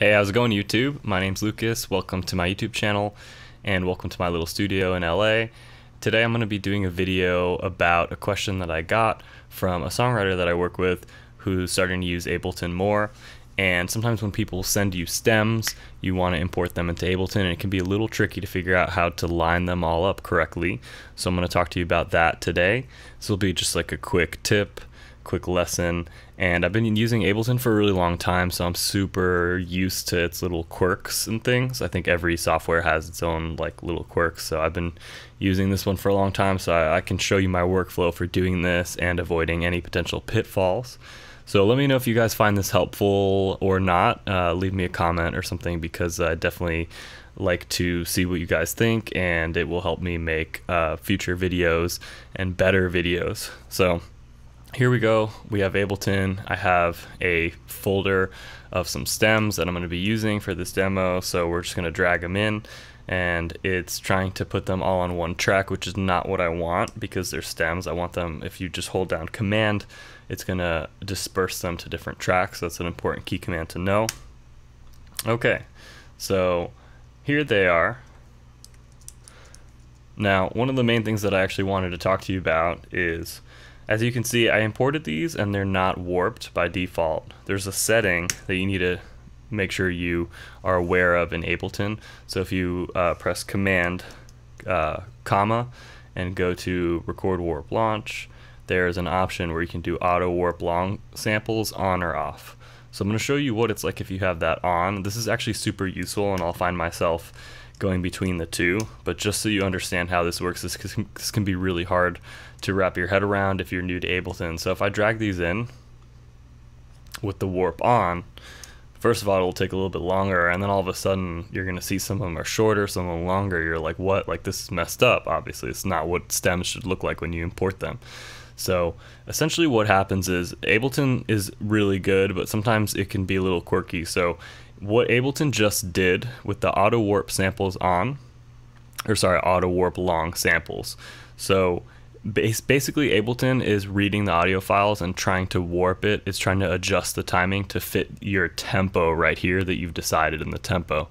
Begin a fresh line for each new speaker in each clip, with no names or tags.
Hey, how's it going YouTube? My name's Lucas. Welcome to my YouTube channel and welcome to my little studio in LA. Today I'm going to be doing a video about a question that I got from a songwriter that I work with who's starting to use Ableton more. And sometimes when people send you stems, you want to import them into Ableton, and it can be a little tricky to figure out how to line them all up correctly. So I'm going to talk to you about that today. This will be just like a quick tip quick lesson. And I've been using Ableton for a really long time, so I'm super used to its little quirks and things. I think every software has its own like little quirks, so I've been using this one for a long time, so I, I can show you my workflow for doing this and avoiding any potential pitfalls. So let me know if you guys find this helpful or not. Uh, leave me a comment or something because I definitely like to see what you guys think and it will help me make uh, future videos and better videos. So here we go. We have Ableton. I have a folder of some stems that I'm going to be using for this demo. So we're just going to drag them in and it's trying to put them all on one track, which is not what I want because they're stems. I want them, if you just hold down command, it's going to disperse them to different tracks. That's an important key command to know. Okay, so here they are. Now, one of the main things that I actually wanted to talk to you about is as you can see, I imported these and they're not warped by default. There's a setting that you need to make sure you are aware of in Ableton. So if you uh, press Command, uh, comma, and go to Record Warp Launch, there's an option where you can do auto warp long samples on or off. So I'm going to show you what it's like if you have that on. This is actually super useful and I'll find myself going between the two. But just so you understand how this works, this can, this can be really hard to wrap your head around if you're new to Ableton. So if I drag these in with the warp on, first of all, it'll take a little bit longer, and then all of a sudden, you're going to see some of them are shorter, some of them longer. You're like, what? Like, this is messed up, obviously. It's not what stems should look like when you import them. So essentially what happens is Ableton is really good, but sometimes it can be a little quirky. So what Ableton just did with the auto warp samples on, or sorry, auto warp long samples. So basically Ableton is reading the audio files and trying to warp it. It's trying to adjust the timing to fit your tempo right here that you've decided in the tempo,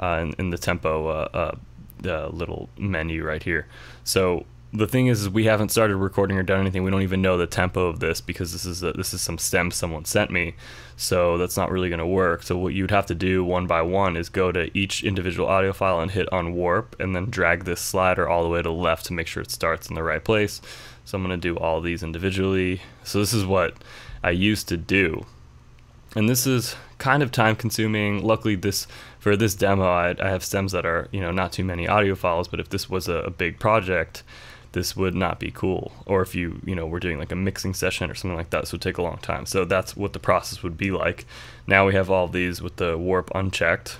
uh, in, in, the tempo uh, uh, little menu right here. So the thing is, is, we haven't started recording or done anything. We don't even know the tempo of this because this is a, this is some stem someone sent me. So that's not really going to work. So what you'd have to do one by one is go to each individual audio file and hit on warp and then drag this slider all the way to the left to make sure it starts in the right place. So I'm going to do all these individually. So this is what I used to do. And this is kind of time consuming. Luckily this for this demo I, I have stems that are, you know, not too many audio files, but if this was a, a big project, this would not be cool. Or if you, you know, were doing like a mixing session or something like that, this would take a long time. So that's what the process would be like. Now we have all these with the warp unchecked.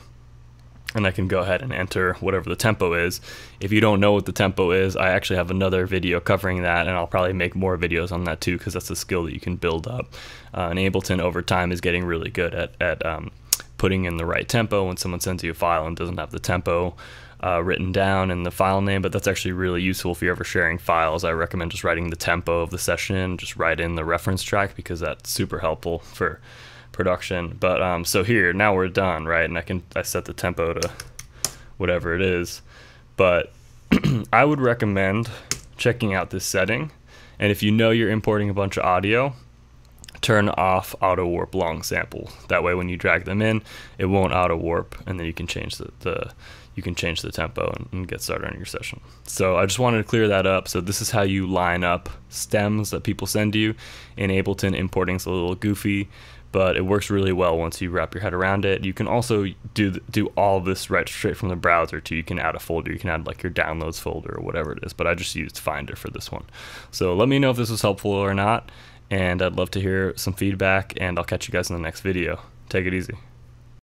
And I can go ahead and enter whatever the tempo is. If you don't know what the tempo is, I actually have another video covering that, and I'll probably make more videos on that too, because that's a skill that you can build up. Uh, and Ableton over time is getting really good at, at um, putting in the right tempo when someone sends you a file and doesn't have the tempo uh, written down in the file name, but that's actually really useful if you're ever sharing files. I recommend just writing the tempo of the session, just write in the reference track because that's super helpful for production. But um, so here, now we're done, right? And I can I set the tempo to whatever it is. But I would recommend checking out this setting. And if you know you're importing a bunch of audio, turn off auto warp long sample. That way when you drag them in, it won't auto warp and then you can change the, the you can change the tempo and, and, get started on your session. So I just wanted to clear that up. So this is how you line up stems that people send you. In Ableton, importing is a little goofy, but it works really well once you wrap your head around it. You can also do do all this right straight from the browser too. You can add a folder. You can add like your downloads folder or whatever it is. But I just used Finder for this one. So let me know if this was helpful or not. And I'd love to hear some feedback. And I'll catch you guys in the next video. Take it easy.